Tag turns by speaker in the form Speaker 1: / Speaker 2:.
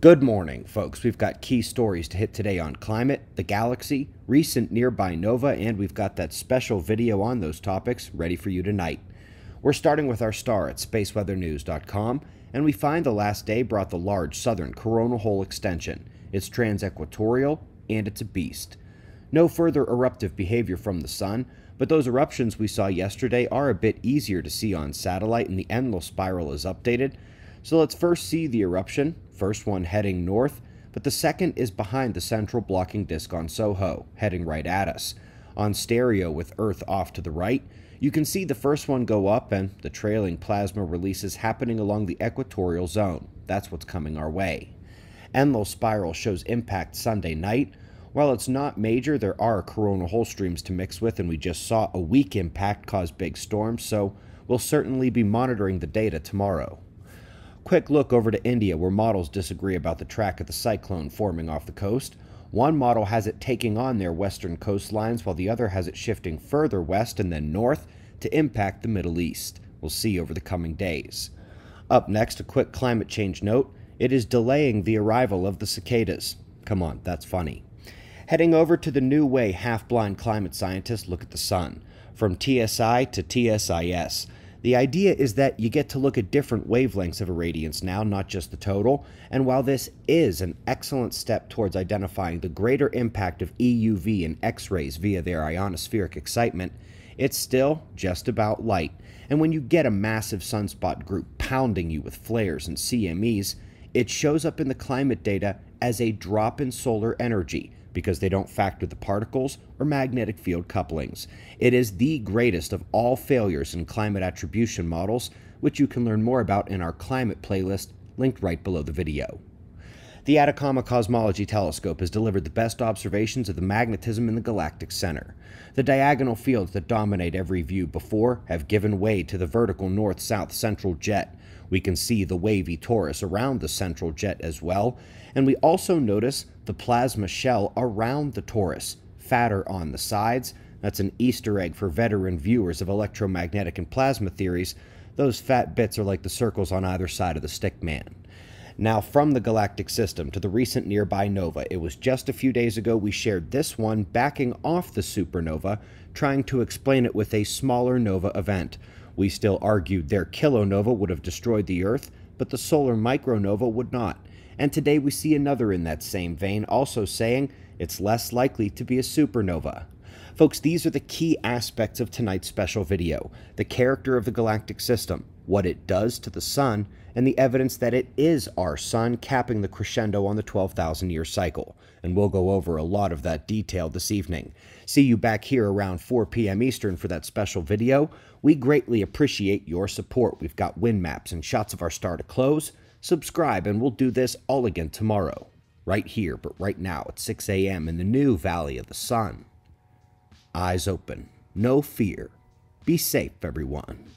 Speaker 1: Good morning, folks. We've got key stories to hit today on climate, the galaxy, recent nearby nova, and we've got that special video on those topics ready for you tonight. We're starting with our star at spaceweathernews.com, and we find the last day brought the large southern coronal hole extension. It's transequatorial, and it's a beast. No further eruptive behavior from the sun, but those eruptions we saw yesterday are a bit easier to see on satellite, and the Enlil spiral is updated. So let's first see the eruption, first one heading north, but the second is behind the central blocking disk on SOHO, heading right at us. On stereo with Earth off to the right, you can see the first one go up and the trailing plasma releases happening along the equatorial zone. That's what's coming our way. Enlil spiral shows impact Sunday night. While it's not major, there are coronal hole streams to mix with, and we just saw a weak impact cause big storms, so we'll certainly be monitoring the data tomorrow. Quick look over to India, where models disagree about the track of the cyclone forming off the coast. One model has it taking on their western coastlines, while the other has it shifting further west and then north to impact the Middle East. We'll see over the coming days. Up next, a quick climate change note. It is delaying the arrival of the cicadas. Come on, that's funny. Heading over to the new way half blind climate scientists look at the sun. From TSI to TSIS. The idea is that you get to look at different wavelengths of irradiance now, not just the total, and while this is an excellent step towards identifying the greater impact of EUV and X-rays via their ionospheric excitement, it's still just about light. And when you get a massive sunspot group pounding you with flares and CMEs, it shows up in the climate data as a drop in solar energy, because they don't factor the particles or magnetic field couplings. It is the greatest of all failures in climate attribution models, which you can learn more about in our climate playlist linked right below the video. The Atacama Cosmology Telescope has delivered the best observations of the magnetism in the galactic center. The diagonal fields that dominate every view before have given way to the vertical north-south central jet. We can see the wavy torus around the central jet as well, and we also notice the plasma shell around the torus, fatter on the sides. That's an Easter egg for veteran viewers of electromagnetic and plasma theories. Those fat bits are like the circles on either side of the stick man. Now, from the galactic system to the recent nearby nova, it was just a few days ago we shared this one backing off the supernova, trying to explain it with a smaller nova event. We still argued their kilonova would have destroyed the Earth, but the solar micronova would not. And today we see another in that same vein, also saying it's less likely to be a supernova. Folks, these are the key aspects of tonight's special video the character of the galactic system, what it does to the Sun, and the evidence that it is our Sun capping the crescendo on the 12,000 year cycle. And we'll go over a lot of that detail this evening. See you back here around 4 p.m. Eastern for that special video. We greatly appreciate your support. We've got wind maps and shots of our star to close subscribe, and we'll do this all again tomorrow. Right here, but right now at 6 a.m. in the new Valley of the Sun. Eyes open, no fear. Be safe, everyone.